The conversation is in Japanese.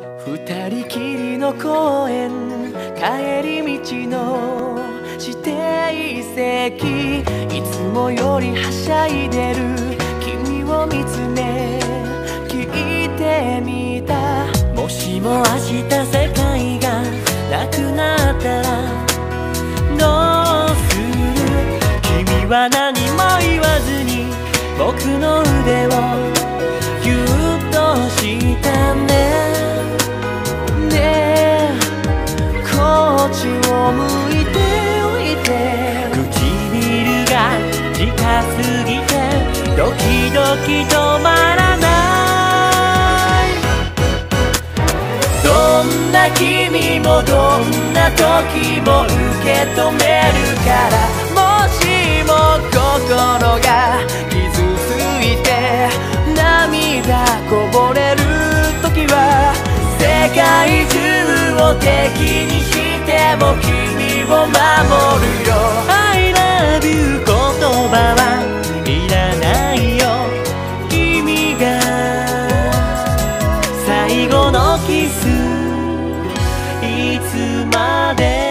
二人きりの公園帰り道の指定席いつもよりはしゃいでる君を見つめ聞いてみた。もしも明日世界がなくなったらどうする君は何も言わずに僕の腕をすぎてドキドキ止まらない。どんな君もどんな時も受け止めるから。もしも心が傷ついて涙こぼれる時は世界中を敵にしても君を守キス。いつまで